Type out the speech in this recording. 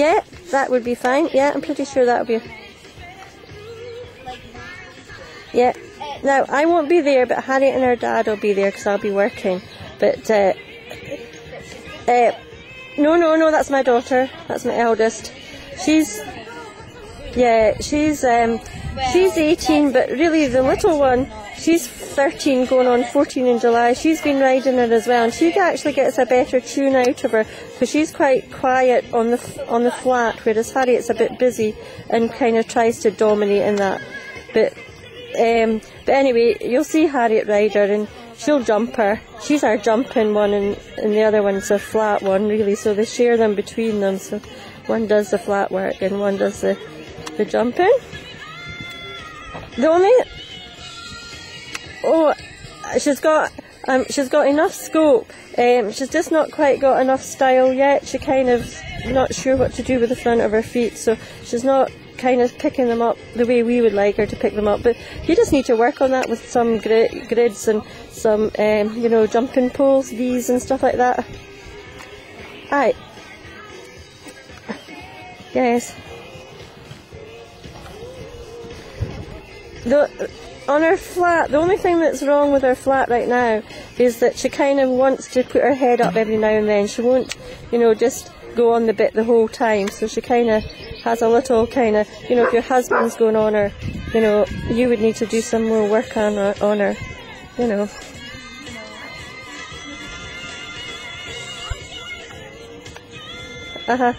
Yeah, that would be fine. Yeah, I'm pretty sure that would be. Yeah. Now, I won't be there, but Harriet and her dad will be there because I'll be working. But, uh, uh, no, no, no, that's my daughter. That's my eldest. She's, yeah, she's, um, she's 18, but really the little one, she's 13 going on 14 in July. She's been riding it as well, and she actually gets a better tune out of her because she's quite quiet on the on the flat, whereas Harriet's a bit busy and kind of tries to dominate in that. But um, but anyway, you'll see Harriet ride her and she'll jump her. She's our jumping one and, and the other one's a flat one really, so they share them between them. So one does the flat work and one does the, the jumping. The only oh she's got um, she's got enough scope. Um, she's just not quite got enough style yet. She kind of not sure what to do with the front of her feet, so she's not kind of picking them up the way we would like her to pick them up. But you just need to work on that with some grid, grids and some, um, you know, jumping poles, these and stuff like that. Aye. Yes. The, on her flat, the only thing that's wrong with her flat right now is that she kind of wants to put her head up every now and then. She won't, you know, just go on the bit the whole time. So she kind of has a little kind of, you know, if your husband's going on her, you know, you would need to do some more work on her, on her you know. Uh huh.